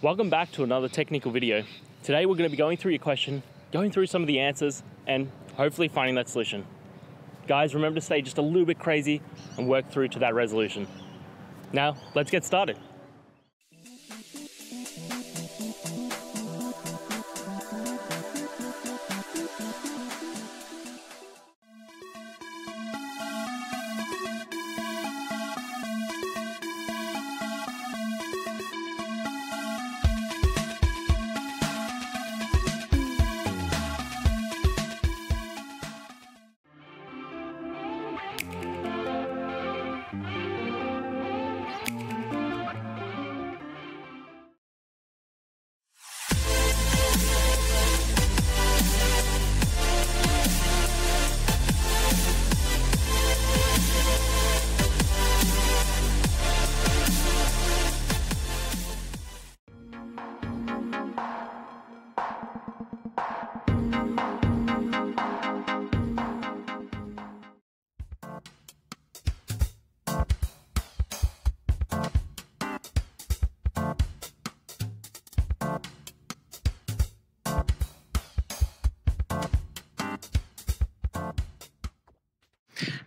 Welcome back to another technical video. Today we're going to be going through your question, going through some of the answers, and hopefully finding that solution. Guys, remember to stay just a little bit crazy and work through to that resolution. Now, let's get started.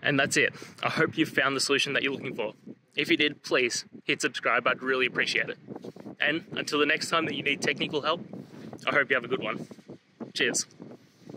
And that's it. I hope you found the solution that you're looking for. If you did, please hit subscribe. I'd really appreciate it. And until the next time that you need technical help, I hope you have a good one. Cheers.